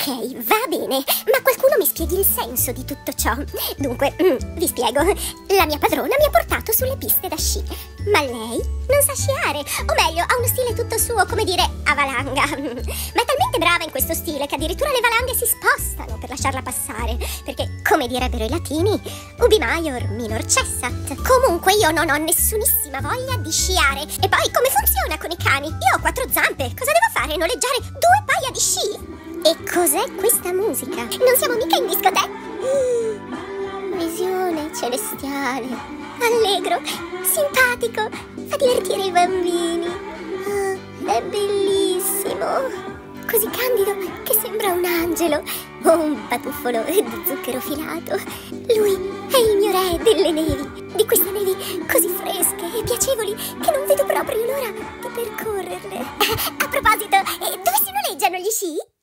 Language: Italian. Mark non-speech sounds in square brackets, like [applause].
Ok, va bene, ma qualcuno mi spieghi il senso di tutto ciò. Dunque, mm, vi spiego. La mia padrona mi ha portato sulle piste da sci, ma lei non sa sciare, o meglio, ha uno stile tutto suo, come dire, a valanga. [laughs] Ma è talmente brava in questo stile che addirittura le valanghe si spostano per lasciarla passare, perché, come direbbero i latini, ubi maior minor cessat. Comunque io non ho nessunissima voglia di sciare. E poi come funziona con i cani? Io ho quattro zampe, cosa devo fare? Noleggiare due paia di sci? E cos'è questa musica? Non siamo mica in discoteca? [gasps] visione celestiale, allegro, simpatico, fa divertire i bambini. Ah, è bellissimo. Così candido che sembra un angelo o un patuffolo [laughs] di zucchero filato. Lui è il mio re delle nevi, di queste nevi così fresche e piacevoli che non vedo proprio l'ora di percorrerle. [laughs] A proposito, eh, dove si noleggiano gli sci?